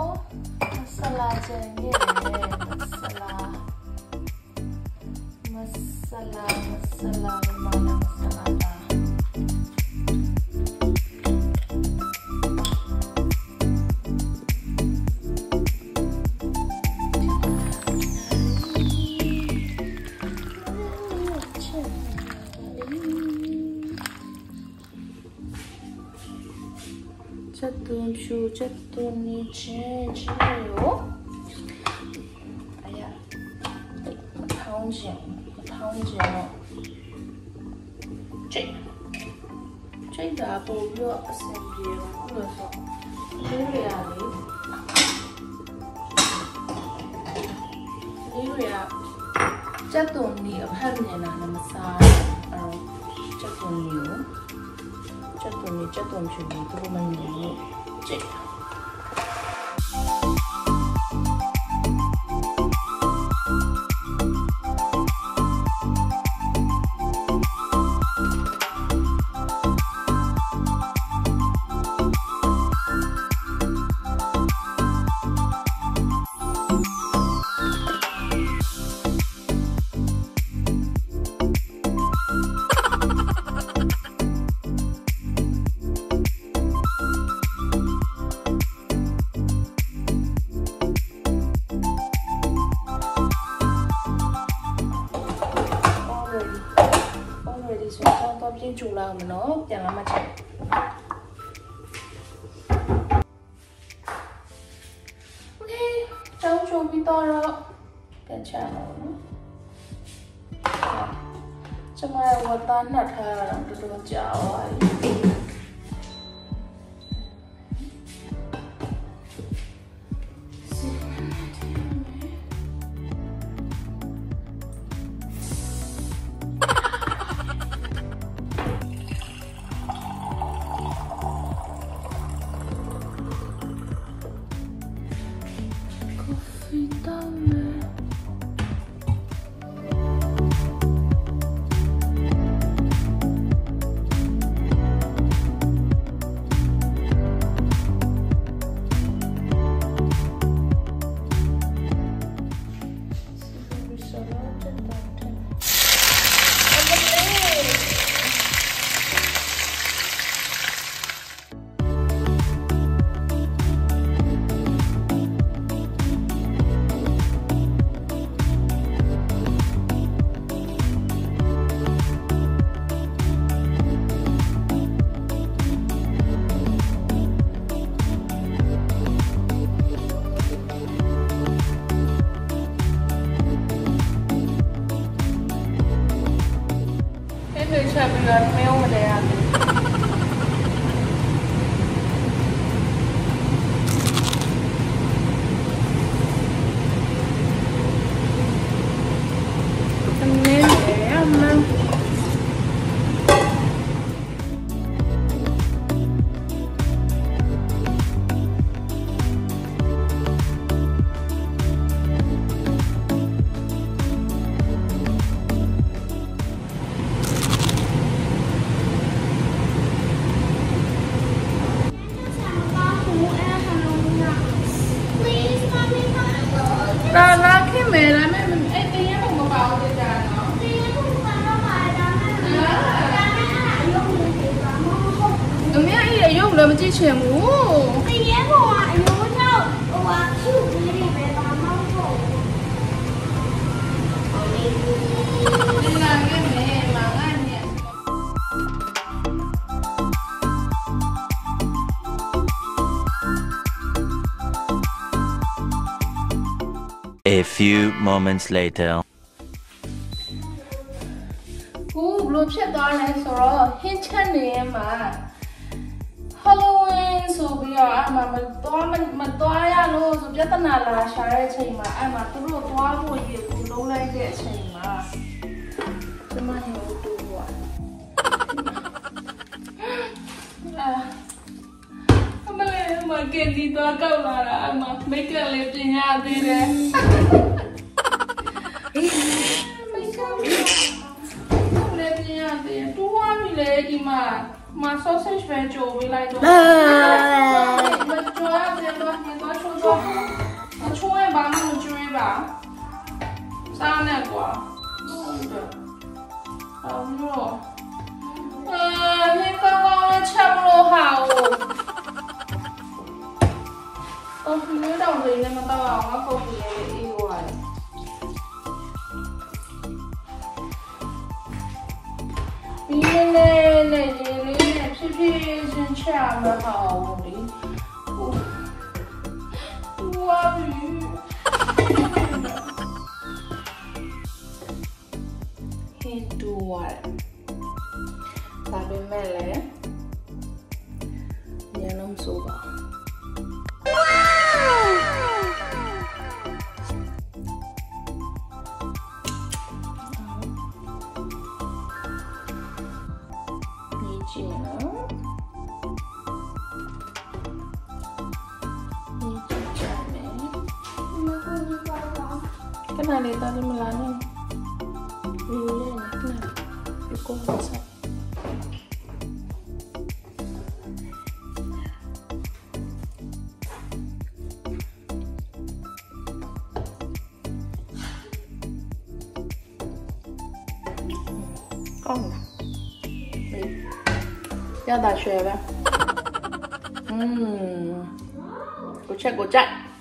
Oh, masalahnya ini. 어쨌든 주제돈이 제지요 아야 다운지요 다운지요 တာပုံပြီးတော့အဆင်ပြေတယ်ခုလို့ဆိုဒီလိုရလေဒီလိုရကျက်သွန်ကြီးအဖက်မြင်တာလည်းမစားအဲတော့ကျက်သွန်ကြီးကိုကျက်သွန်ကြီးကျက်သွန်ဖြူကြီးသူတို့မမြင်ဘူးကြိတ် တော့တော့ပြင်းချူလာအောင်နော်ပြန်လာမှချက်โอเคတောင်းချုံပြီးတော့ပြန်ချအောင်နော်ကျမရဲ့ဝတ်သားနှက်ထားရတာတော်တော်ကြာသွားပြီ Obrigado, meu. chị chuyển mũ ạ, few moments later. Who? mẹ đi mẹ bà mau cổ Nên mẹ mà few moments later. ပြီးတော့အမှမတော်မမတော်ရလို့ဆိုပြဿနာလာရှာတဲ့အချိန်မှာအမှသူတို့သွားဖို့ရေကိုလုံးလိုက်တဲ့အချိန်မှာကျမရေကိုတူသွားအာအမလေးမကင်ဒီတော့ကောက်လာတာအမမိတ်ကလေးပြင်ရသေးတယ်မိတ်ကလေးလည်းပြင်ရတယ်တူဝါပြီလေဒီမှာ 妈，sausage 喂，叫回来多。哎，那叫呀，别多，别多，吃多。我吃完吧，那么久吧？啥那个？冻的，你刚刚吃不落哈哦。哈哈！两，那么大，我够不着。下了好灵，我关于。Hidwal Tapi mele Jangan suka Wow. Ini cái này để tao đi mình làm không ừ, cái này. Cái cô sao? Con. 要打雪呗。嗯，我 check 我 check。